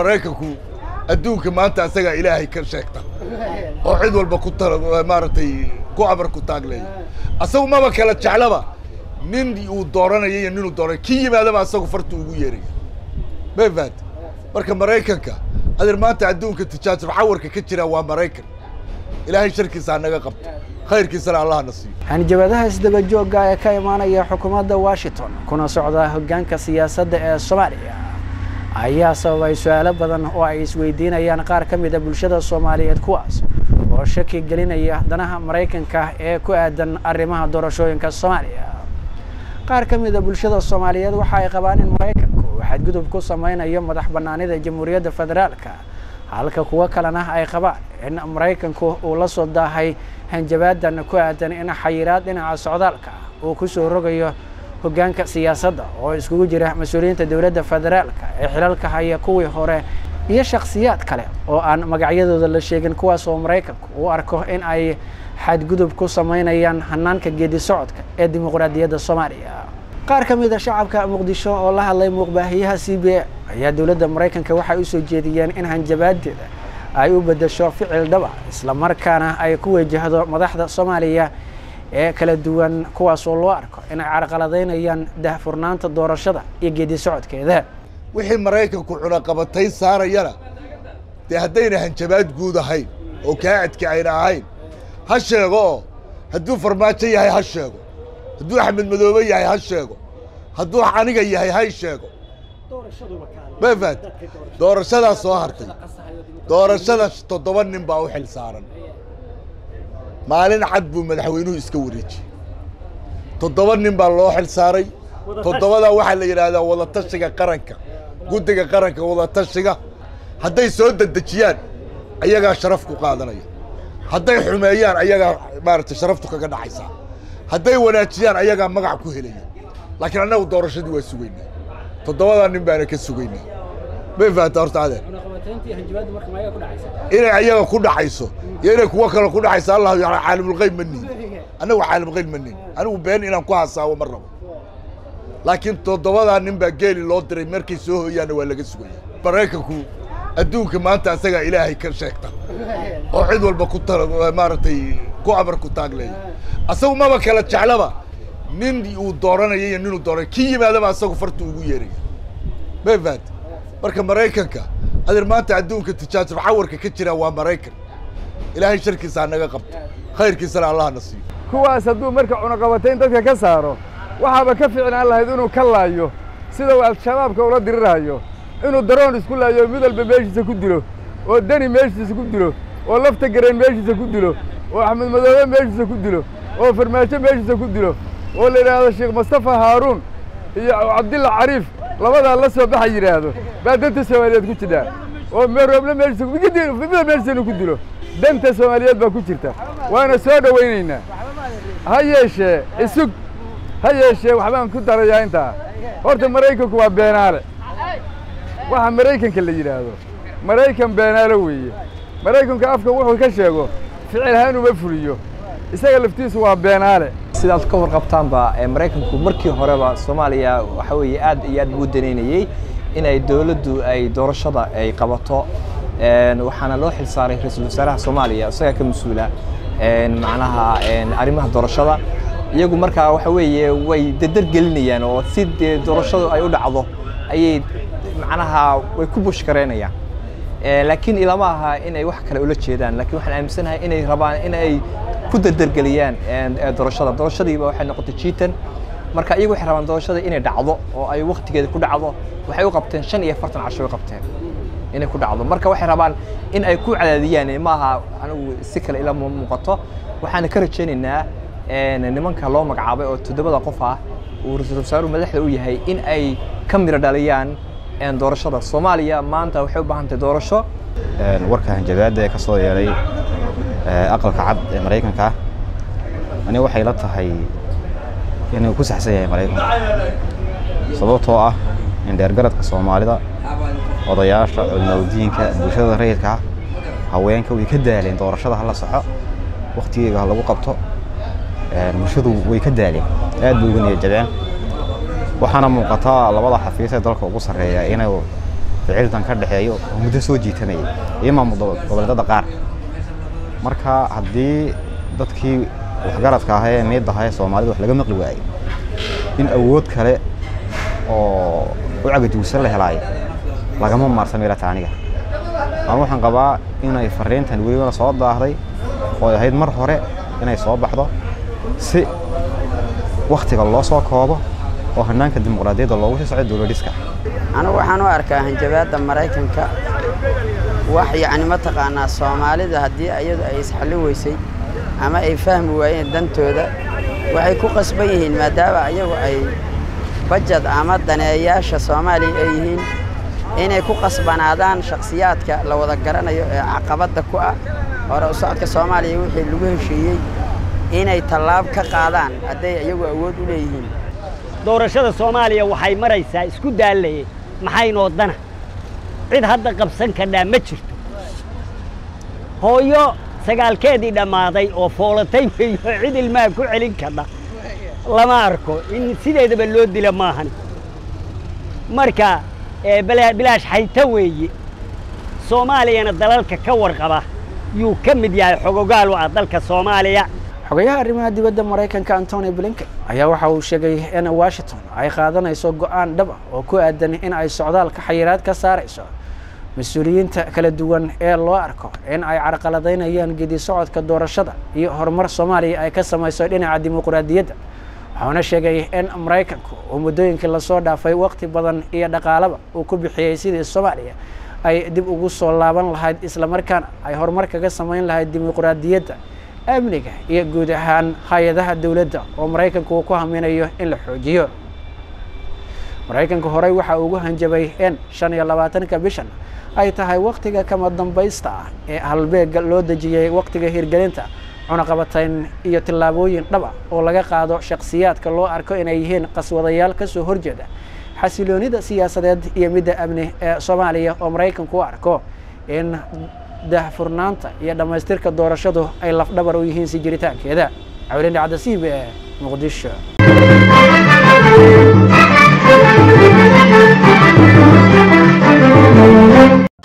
maraykanku adduunka maanta asagaa ilaahay ka sheegta. Oo cid walba ku maaragtay ku amar ku taagleeya asagu maba kala jeclaba. Nin uu dooranaya iyo ninuu dooranay kii yimaadaba asagu farta ugu yeeraya may fahat marka maraykanka adeer maanta adduunka tijaajir xawarka ka jira waa maraykan. Ilaahay sharkiisa ha naga qabto. Khayrkiisana allahna siiyo. Hanjabadaha isdaba joogga ee ka imaanaya xukuumadda washington kuna socda hoggaanka siyaasadda ee soomaaliya ayaa sababay su'aalo badan oo ay isweydiinayaan qaar ka mid a bulshada soomaaliyeed kuwaas oo shaki gelinaya danaha maraykanka ee ku aadan arrimaha doorashooyinka soomaaliya. Qaar ka mid a bulshada soomaaliyeed waxa ay qabaan in maraykanku xadgudub ku sameynayo madax bannaanida jamhuuriyadda federaalka halka kuwo kalena ay qabaan in maraykanku uu la soo daahay hanjabaadan ku aadan in xayiraad dhinaca socdaalka uu ku soo rogayo hoggaanka siyaasadda oo iskugu jira mas'uuliyiinta dowladda federaalka ee xilalka haya kuwii hore iyo shakhsiyaad kale oo aan magacyadooda la sheegin kuwaas oo maraykanku uu arko in ay xadgudub ku sameynayaan hanaanka geedi socodka ee dimuqraadiyadda soomaaliya. Qaar ka mid a shacabka muqdisho oo la hadlay muuqbaahiyaha c b a ayaa dowladda maraykanka waxay u soo jeediyeen in hanjabaadeeda ay u beddesho ficil dhaba islamarkaana ay ku wajahdo madaxda soomaaliya ee kala duwan kuwaas oo loo arko inay carqaladaynayaan dahfurnaanta doorashada iyo geedi socodkeeda. Wixii maraykanku cunaqabatay saarayana dee haddayna hanjabaad guud ahayn oo kaacadki ayna ahayn ha sheego. Oo hadduu farmaajo yahay ha sheego. Hadduu axmed madoobe yahay ha sheego. Hadduu aniga yahay hay sheego. Ma doorashadaas soo hartay. Doorashada toddoba nin baa u xil saaran maalin cad buu madaxweynuhu iska wareejiyey. Toddoba nin baa loo xil saaray. Toddobadaa waxaa la yidhaahdaa wadatashiga qaranka guddiga qaranka wadatashiga. Hadday soo dedejiyaan ayagaa sharaf ku qaadanaya. Hadday xumeeyaan ayagaa maaragtay sharaftu kaga dhacaysaa hadday wanaajiyaan ayagaa magac ku helaya. Laakiin annagu doorashadii waa sugaynaa toddobadaa nin baana ka sugaynaa may fahata horta inay ayaga ku dhacayso iyo inay kuwo kale ku dhacayso allah caalimulqeyb ma nihin annagu caalimulqeyb ma nihin anigu been inaan ku hasaawo ma rabo. Laakiin toddobadaa nin baa geeli loo diray markay soo hooyaanna waa laga sugaya. Maraykanku adduunka maanta asagaa ilaahay ka sheegta. Oo cid walba ku maaragtay ku amar ku taagleeya asagu maba kala jeclaba. Nin uu dooranaya iyo ninuu dooranay kii yimaadaba asagu farta ugu yeeraya may fahat marka maraykanka adeer maanta adduunka tijaajir xawarka ka jira waa maraykan. Ilaahay sharkiisa ha naga qabto khayrkiisana allahna siiyo kuwaas hadduu marka cunaqabatayn dadka ka saaro waxaaba ka ficnaan lahayd inuu ka laayo sida uu al-shabaabka ula diriraayo inuu daroon isku laayo mid walba meeshiisa ku dilo oo deni meeshiisa ku dilo oo lafta gareen meeshiisa ku dilo oo axmed madoobe meeshiisa ku dilo oo farmaajo meeshiisa ku dilo oo la yidhaahdo sheekh mustafa haaruun iyo cabdilla cariif labadaa la soo baxa yidhaahdo baa danta soomaaliyeed ku jidhaa oo mida meeshiisa inuu ku dilo danta soomaaliyeed baa ku jirta waana soo dhowaynaynaa ha yeeshee isug ha yeeshee waxbaan ku darayaa intaa horta maraykanku waa beenaale waxa maraykanka la yidhaahdo maraykan beenaale weeye maraykanku afka wuxuu ka sheego ficil ahaan uma fuliyo isaga laftiisu waa beenaale sidaad ka warqabtaanba maraykanku markii horeba soomaaliya waxa weeye aad iyo aad buu danaynayey in ay dowladdu ay doorashada ay qabato. Waxaana loo xil saaray ra'iisul wasaaraha soomaaliya isagaa ka mas'uula macnaha arrimaha doorashada. Iyagu markaa waxa weeye way dadar gelinayaan oo si dee doorashadu ay u dhacdo ayay macnaha way ku bushkareynayaan laakiin ilama aha in ay wax kale ula jeedaan laakiin waxaan aaminsanahay inay rabaan in ay ku dardargeliyaan doorashada. Doorashadiiba waxay noqotay jiitan marka iyagu waxay rabaan doorashada inay dhacdo oo ay waktigeeda ku dhacdo waxay u qabteen shan iyo afartan casho way qabteen inay ku dhacdo. Marka waxay rabaan in ay ku cadaadiyaan maaha anigu si kale ila muuqato. Waxaana ka rajaynaynaa nimanka loo magacaabay oo toddobada qof ah uu ra'iisul wasaaruhu madaxda u yahay in ay ka miro dhaliyaan doorashada. Soomaaliya maanta waxay u baahan tahay doorasho. Warka hanjabaadda ee ka soo yeelay aqalka cad ee maraykanka ah. Aniga waxay la tahay inuu ku saxsan yahay maraykanku sababtoo ah in dheergaradka soomaalida odayaasha culmawdiinka bulshada rayidka ah haweenka way ka daaleen doorashada hala soxo waktigeega ha lagu qabto bulshadu way ka daaleen. Aad bay uga niyad jabeen. Waxaana muuqataa labada xafiis ee dalka ugu sarreeya inay ficiltan ka dhexeeyo muddo soo jiitamayay iyo maamul goboleedyada qaar marka haddii dadkii waxgaradka ahaa ee ee soomaalida wax laga maqli waayey in awood kale oo u cagajuusan la helaayo lagama maarsan meelata aniga ama waxaan qabaa inay fariintan welibana soo daahday oo ay ahayd mar hore inay soo baxdo si wakhtiga loo soo koobo oo hannaanka dimuqraadiyadda loogu sii socdo dowladhiska anigu waxaan u arkaa hanjabaadda maraykanka wax yacni mataqaanaa soomaalida haddii iyadu ay isxalli weysay ama ay fahmi waayeen dantooda waxay ku qasban yihiin maadaama iyagu ay bajad ama daneeyaasha soomaaliya ay yihiin inay ku qasbanaadaan shakhsiyaadka la wada garanayo ee caqabadda ku ah hore u socodka soomaaliya wixii lagu heshiiyey inay tallaab ka qaadaan hadday iyagu awood u leeyihiin. Doorashada soomaaliya waxay maraysaa isku daallaye maxaynoo dana عيد هذا قبسن كنا متشرت هويا سقال كادي دماضي وفولتين في عيد الماء كل علين كذا. لما أركو. إن سيدا إذا بلود دي لما هن مركا إيه، بلا بلاش حيتوي سومالي أنا دلالك كور غبا. يو كم ديا حقوقال وعدلك سومالي حقيا رمي هذه بدأ مريكان كأنتوني بلينك. أيها وحاو شيقي أنا واشتون. أي خادنا يسوق قوآن دبا. وكو أدني إن أي سعودال كحيرات كسار يسوق mas'uuliyiinta kala duwan ee loo arko in ay carqaladaynayaan gedi socodka doorashada iyo horumar soomaaliya ay ka samayso dhinaca dimuqraadiyadda. Waxauna sheegay in maraykanku uu muddooyinkii la soo dhaafay waqti badan iyo dhaqaalaba uu ku bixiyey sidii soomaaliya ay dib ugu soo laaban lahayd islamarkaana ay horumar kaga samayn lahayd dimuqraadiyadda amniga iyo guud ahaan hay'adaha dowladda oo maraykanku uu ku haminayo in la xoojiyo maraykanku horey waxa ugu hanjabay in shan iyo labaatanka bishan ay tahay wakhtiga kama dambaysta ah ee halbeega loo dejiyey wakhtiga hirgelinta cunaqabatayn iyo tillaabooyin dhab ah oo laga qaado shakhsiyaadka loo arko inay yihiin qaswadayaal ka soo horjeeda xasiloonida siyaasadeed iyo midda amni ee soomaaliya oo maraykanku u arko in daahfurnaanta iyo dhammaystirka doorashadu ay lafdhabar u yihiin si jiritaankeeda. Cawlin dhacdasiib ee muqdisho